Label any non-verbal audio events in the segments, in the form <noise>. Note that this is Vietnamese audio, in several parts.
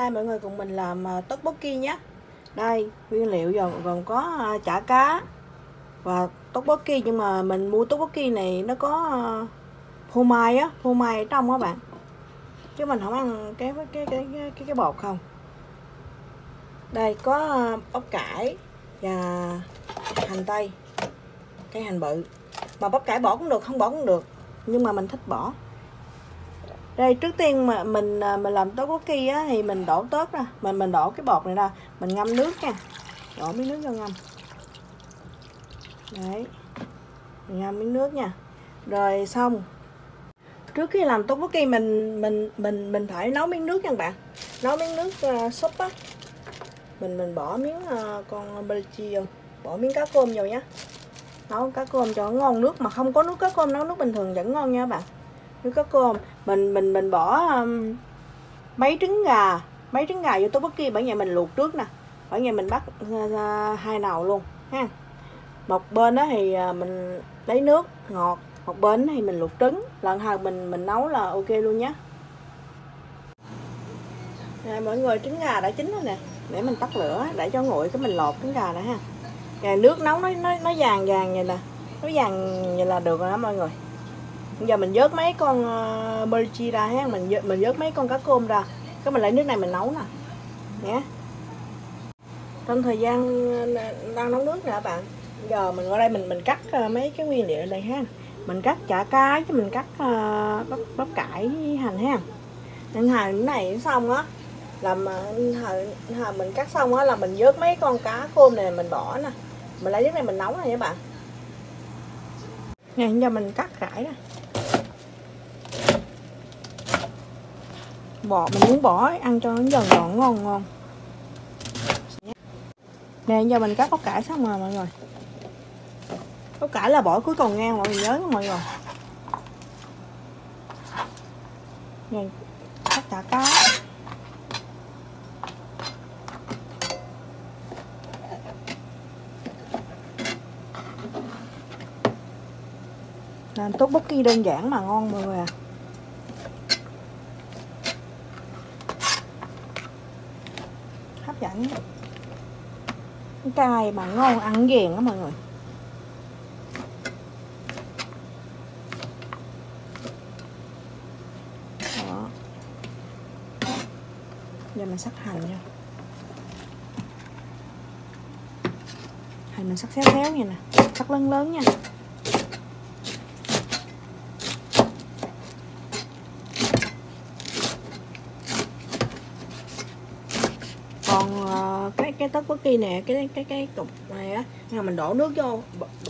nay mọi người cùng mình làm uh, tteokbokki nhé. Đây nguyên liệu gồm gồm có à, chả cá và tteokbokki. Nhưng mà mình mua tteokbokki này nó có à, phô mai á phô mai ở trong á bạn. Chứ mình không ăn cái cái cái cái cái, cái bột không. Đây có bắp cải và hành tây. Cây hành bự. Mà bắp cải bỏ cũng được không bỏ cũng được. Nhưng mà mình thích bỏ đây trước tiên mà mình à, mình làm tteokbokki á thì mình đổ tớt ra. Mình mình đổ cái bột này ra. Mình ngâm nước nha. Đổ miếng nước vô ngâm. Đấy. Mình ngâm miếng nước nha. Rồi xong. Trước khi làm tteokbokki mình mình mình mình phải nấu miếng nước nha bạn. Nấu miếng nước uh, súp á. Mình mình bỏ miếng uh, con belichi vô. Bỏ miếng cá cơm vô nhé nấu cá cơm cho ngon. Nước mà không có nước cá cơm nấu nước bình thường vẫn ngon nha các bạn nếu các cô mình mình mình bỏ um, mấy trứng gà. Mấy trứng gà vô tô bất kỳ bởi nhà mình luộc trước nè. Bởi nhà mình bắt uh, uh, hai nồi luôn ha. Một bên đó thì uh, mình lấy nước ngọt. Một bên thì mình luộc trứng. Lần hai mình mình nấu là ok luôn nhé nè, mọi người trứng gà đã chín rồi nè. Để mình tắt lửa để cho nguội cái mình lột trứng gà đã ha. Rồi nước nấu nó nó nó vàng vàng vậy nè. Nó vàng vậy là được rồi đó mọi người bây giờ mình vớt mấy con ờ, uh, belichi ra ha. Mình vớt, mình vớt mấy con cá cơm ra. Cái mình lấy nước này mình nấu nè. Nhé. Trong thời gian ờ, đang nấu nước nè các bạn giờ mình qua đây mình mình cắt ờ, mấy cái nguyên liệu này ha. Mình cắt chả cá chứ mình cắt uh, bắp, bắp cải với hành ha. Nên hành này xong á làm hồi, mình cắt xong á là mình vớt mấy con cá cơm này mình bỏ nè. Mình lấy nước này mình nấu nè các bạn. Nè giờ mình cắt cải nè. Bỏ mình muốn bỏ ăn cho nó dần giòn, ngon ngon. Nè, giờ mình cắt ốc cải xong rồi, mọi người. Ốc cải là bỏ cuối cùng ngang mọi người nhớ nha, mọi người. Nè, cắt cả cá làm tốt bất kỳ đơn giản mà ngon, mọi người à. Hấp dẫn cay mà ngon ăn ghiền đó mọi người. Đó. Giờ mình sắc hành nha. Hành mình sắc xéo xéo nha nè. Sắc lớn lớn nha còn uh, cái tất bất kỳ nè cái cái cái cục này á là mình đổ nước vô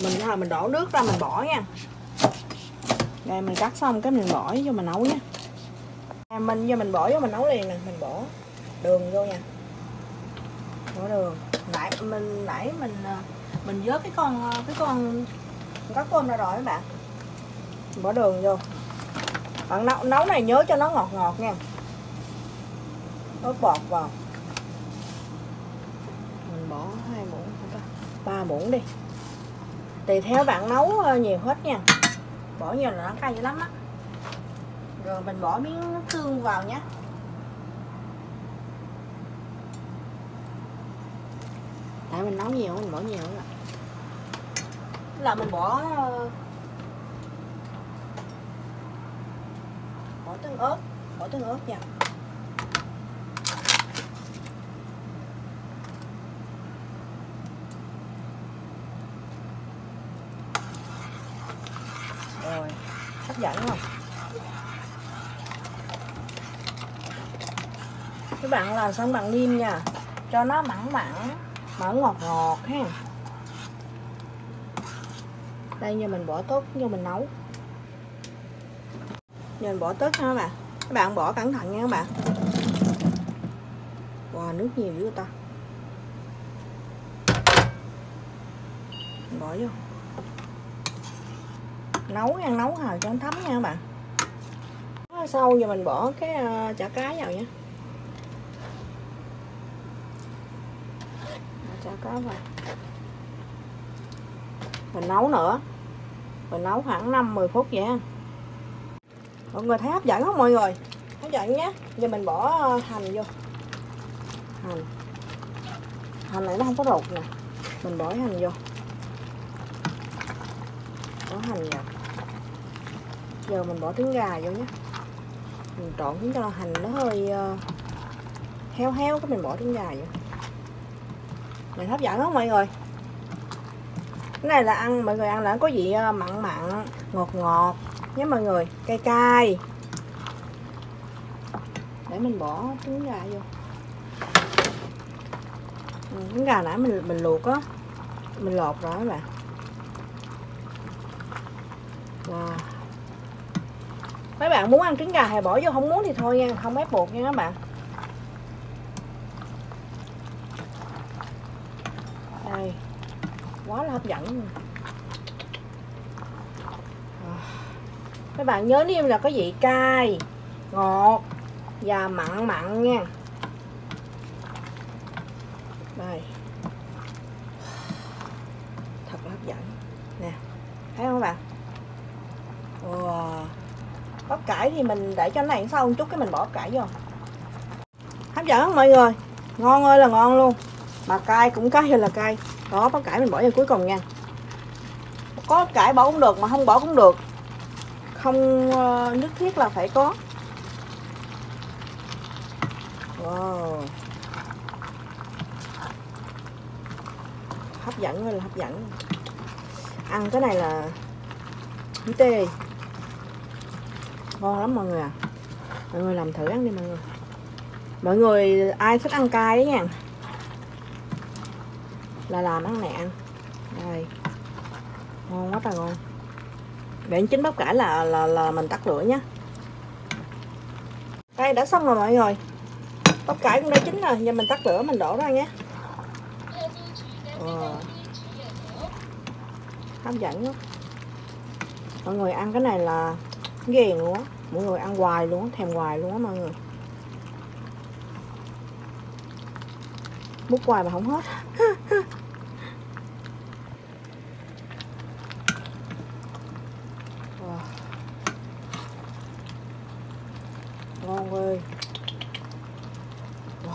mình là mình đổ nước ra mình bỏ nha. Đây mình cắt xong cái mình bỏ vô mình nấu nha. À, mình giờ mình bỏ vô mình nấu liền nè mình bỏ đường vô nha. Bỏ đường. Nãy mình nãy mình ờ, mình vớt cái con ờ, cái con cá cơm ra rồi các bạn. Mình bỏ đường vô. Bạn nấu, nấu này nhớ cho nó ngọt ngọt nha. Ớt bọt vào mình bỏ hai muỗng ba muỗng đi. Tùy theo bạn nấu ờ, nhiều hết nha. Bỏ nhiều là nó cay dữ lắm á. Rồi mình bỏ miếng nước tương vào nhé. Tại mình nấu nhiều mình bỏ nhiều rồi là mình bỏ ờ, bỏ tương ớt, bỏ tương ớt nha rồi hấp dẫn không? Các bạn làm xong bằng niêm nha. Cho nó mặn mặn mà ngọt ngọt ha. Đây như mình bỏ tốt như mình nấu. Giờ mình bỏ tốt ha các bạn. Các bạn bỏ cẩn thận nha các bạn. Wow, nước nhiều dữ ta. Bỏ vô nấu ăn nấu hồi cho nó thấm nha các bạn. Sau giờ mình bỏ cái uh, chả cá vào nha. Chả cá vào. Mình nấu nữa. Mình nấu khoảng 5-10 phút vậy mọi người thấy hấp dẫn không mọi người? Hấp dẫn nhé giờ mình bỏ ờ, hành vô. Hành. Hành này nó không có ruột nè. Mình bỏ hành vô. Bỏ hành vào giờ mình bỏ trứng gà vô nhé. Mình trộn khiến cho hành nó hơi ờ, uh, heo heo cái mình bỏ trứng gà vô. Mình hấp dẫn không mọi người. Cái này là ăn mọi người ăn là có vị ờ, mặn mặn ngọt ngọt nhé mọi người cay cay. Để mình bỏ trứng gà vô. Ừ, trứng gà nãy mình mình luộc á mình lột rồi các bạn. Wow mấy bạn muốn ăn trứng gà thì bỏ vô, không muốn thì thôi nha, không ép buộc nha các bạn. Đây, quá là hấp dẫn luôn. À, các bạn nhớ niêm là có vị cay, ngọt và mặn mặn nha. Đây thật là hấp dẫn nè thấy không các bạn wow bắp cải thì mình để cho nó này sau một chút cái mình bỏ bắp cải vô. Hấp dẫn không mọi người? Ngon ơi là ngon luôn. Mà cay cũng cay hay là cay. Đó bắp cải mình bỏ vô cuối cùng nha. Có cải bỏ cũng được mà không bỏ cũng được. Không uh, nhất thiết là phải có. Wow. Hấp dẫn ơi là hấp dẫn. Ăn cái này là tê ngon lắm mọi người à. Mọi người làm thử ăn đi mọi người. Mọi người, ai thích ăn cay đấy nha. Là làm ăn này ăn. Đây. Ngon quá trời ngon. Để chín bắp cải là là là mình tắt lửa nhé đây, đã xong rồi mọi người. Bắp cải cũng đã chín rồi, giờ mình tắt lửa, mình đổ ra nhé. Wow. hấp dẫn lắm mọi người ăn cái này là ghiền luôn á. Mọi người ăn hoài luôn á thèm hoài luôn á mọi người. Múc hoài mà không hết. Ngon <laughs> ơi wow,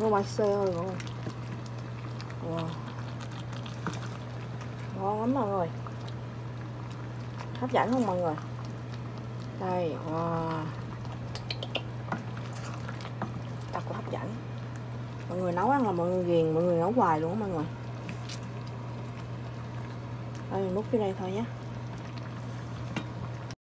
ngon mà xe ơi ngon ngon lắm mọi người hấp dẫn không mọi người? Đây wow. thật là hấp dẫn. Mọi người nấu ăn là mọi người ghiền, mọi người nấu hoài luôn á mọi người. Đây, mình múc cái đây thôi nhé